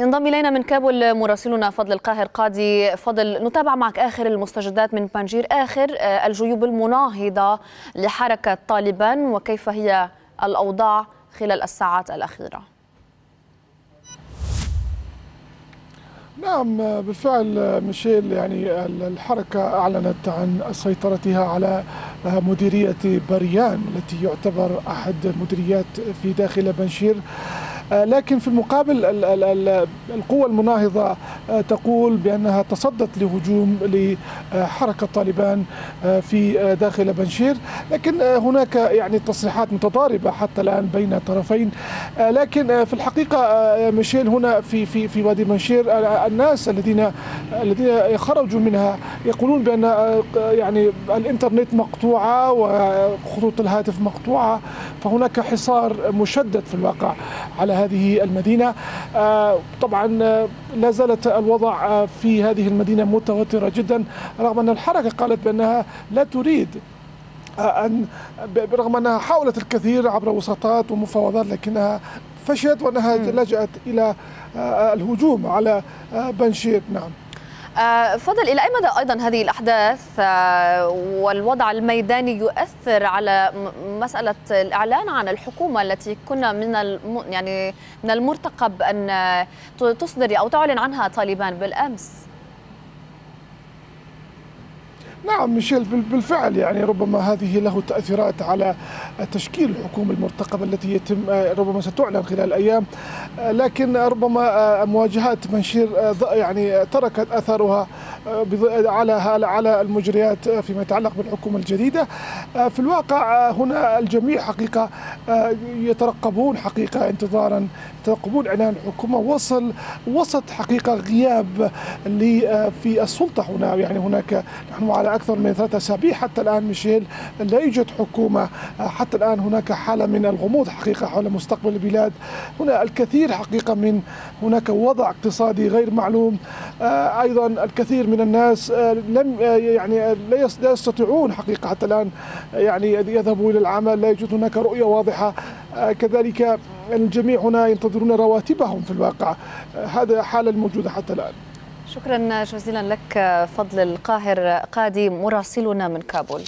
ينضم إلينا من كابول مراسلنا فضل القاهر قاضي فضل نتابع معك آخر المستجدات من بانجير آخر الجيوب المناهضة لحركة طالبان وكيف هي الأوضاع خلال الساعات الأخيرة. نعم بالفعل ميشيل يعني الحركة أعلنت عن سيطرتها على مديرية بريان التي يعتبر أحد المديريات في داخل بنشير. لكن في المقابل القوى المناهضة تقول بأنها تصدت لهجوم لحركة طالبان في داخل بنشير. لكن هناك يعني تصريحات متضاربة حتى الآن بين الطرفين لكن في الحقيقة ميشيل هنا في في في وادي بنشير الناس الذين الذين خرجوا منها يقولون بأن يعني الإنترنت مقطوعة وخطوط الهاتف مقطوعة فهناك حصار مشدد في الواقع على هذه المدينة. طبعا لا زالت الوضع في هذه المدينة متوترة جدا رغم أن الحركة قالت بأنها لا تريد أن برغم أنها حاولت الكثير عبر وساطات ومفاوضات لكنها فشلت وأنها لجأت إلى الهجوم على بنشير نعم. فضل إلى أي مدى أيضا هذه الأحداث؟ والوضع الميداني يؤثر على مسألة الإعلان عن الحكومة التي كنا من يعني من المرتقب أن تصدر أو تعلن عنها طالبان بالأمس؟ نعم ميشيل بالفعل يعني ربما هذه له تأثيرات على تشكيل الحكومة المرتقبة التي يتم ربما ستعلن خلال الأيام لكن ربما مواجهات منشير يعني تركت أثرها على على المجريات فيما يتعلق بالحكومة الجديدة. في الواقع هنا الجميع حقيقة يترقبون حقيقة انتظارا يترقبون إعلان الحكومة وصل وسط حقيقة غياب في السلطة هنا. يعني هناك نحن على أكثر من ثلاثة أسابيع حتى الآن ميشيل لا يوجد حكومة حتى الآن هناك حالة من الغموض حقيقة حول مستقبل البلاد. هنا الكثير حقيقة من هناك وضع اقتصادي غير معلوم. أيضا الكثير من الناس لم يعني لا يستطيعون حقيقة حتى الآن يعني يذهبوا إلى العمل لا يوجد هناك رؤية واضحة كذلك الجميع هنا ينتظرون رواتبهم في الواقع. هذا حالة الموجودة حتى الآن. شكرا جزيلا لك فضل القاهر قادي مراسلنا من كابول.